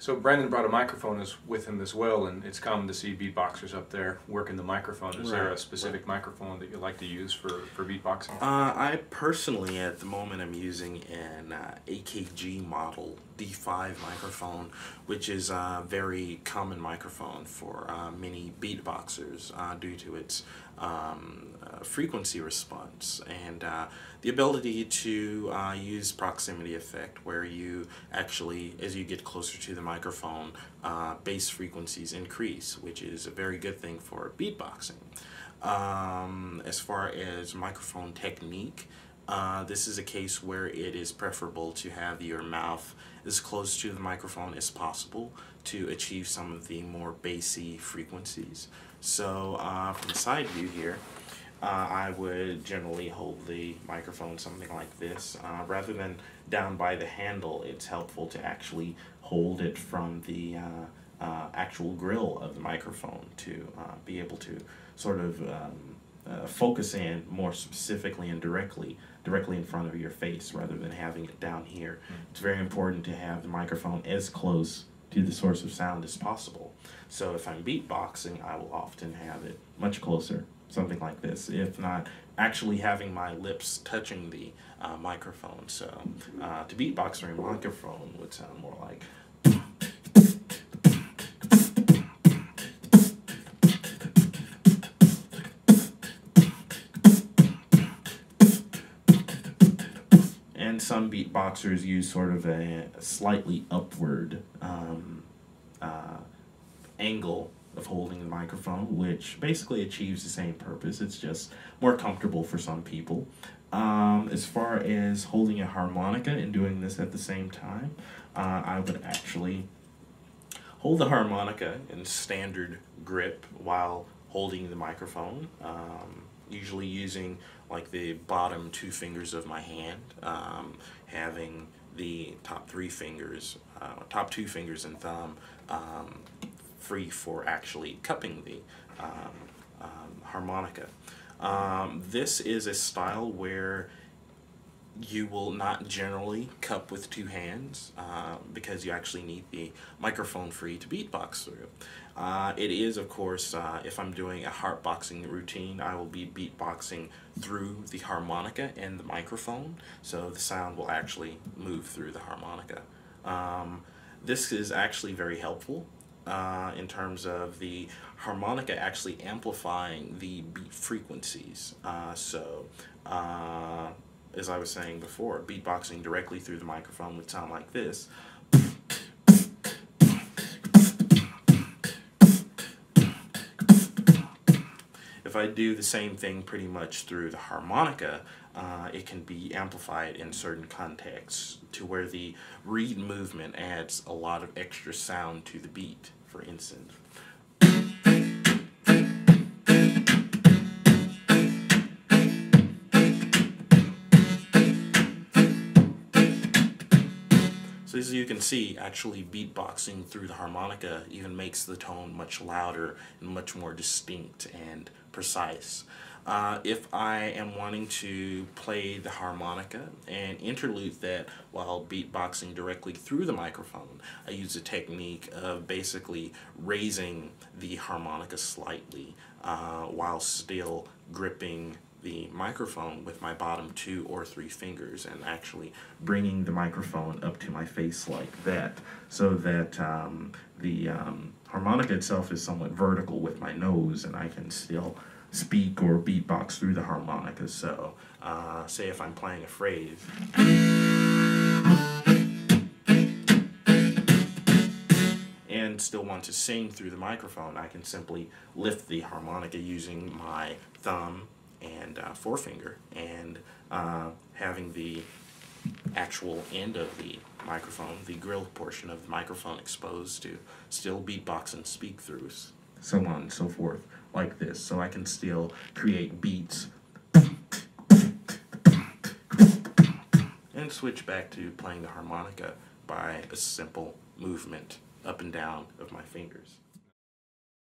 So Brandon brought a microphone as, with him as well, and it's common to see beatboxers up there working the microphone. Is there a Right, specific microphone that you like to use for, for beatboxing? Uh, I personally, at the moment, I'm using an uh, AKG model D5 microphone, which is a very common microphone for uh, many beatboxers uh, due to its um, uh, frequency response and uh, the ability to uh, use proximity effect, where you actually, as you get closer to the microphone, uh, bass frequencies increase, which is a very good thing for beatboxing. Um, as far as microphone technique, uh, this is a case where it is preferable to have your mouth as close to the microphone as possible to achieve some of the more bassy frequencies. So uh, from the side view here, uh, I would generally hold the microphone something like this. Uh, rather than down by the handle, it's helpful to actually hold it from the uh, uh, actual grill of the microphone to uh, be able to sort of um, uh, focus in more specifically and directly, directly in front of your face rather than having it down here. It's very important to have the microphone as close to the source of sound as possible. So if I'm beatboxing, I will often have it much closer, something like this, if not actually having my lips touching the uh, microphone. So uh, to beatbox a microphone would sound more like and some beatboxers use sort of a, a slightly upward um, uh, angle of holding the microphone, which basically achieves the same purpose. It's just more comfortable for some people. Um, as far as holding a harmonica and doing this at the same time, uh, I would actually hold the harmonica in standard grip while holding the microphone, um, usually using like the bottom two fingers of my hand, um, having the top three fingers, uh, top two fingers and thumb um, free for actually cupping the um, um, harmonica. Um, this is a style where you will not generally cup with two hands uh, because you actually need the microphone free to beatbox through. Uh, it is, of course, uh, if I'm doing a harpboxing routine, I will be beatboxing through the harmonica and the microphone, so the sound will actually move through the harmonica. Um, this is actually very helpful uh, in terms of the harmonica actually amplifying the beat frequencies. Uh, so, uh, as I was saying before, beatboxing directly through the microphone would sound like this. If I do the same thing pretty much through the harmonica, uh, it can be amplified in certain contexts to where the reed movement adds a lot of extra sound to the beat, for instance. So as you can see, actually beatboxing through the harmonica even makes the tone much louder and much more distinct and precise. Uh, if I am wanting to play the harmonica and interlude that while beatboxing directly through the microphone, I use a technique of basically raising the harmonica slightly uh, while still gripping the microphone with my bottom two or three fingers and actually bringing the microphone up to my face like that so that um, the um, harmonica itself is somewhat vertical with my nose and I can still speak or beatbox through the harmonica. So, uh, say if I'm playing a phrase. And still want to sing through the microphone, I can simply lift the harmonica using my thumb and uh, forefinger and uh, having the actual end of the microphone, the grill portion of the microphone exposed to still beatbox and speak throughs, so on and so forth, like this. So I can still create beats and switch back to playing the harmonica by a simple movement up and down of my fingers.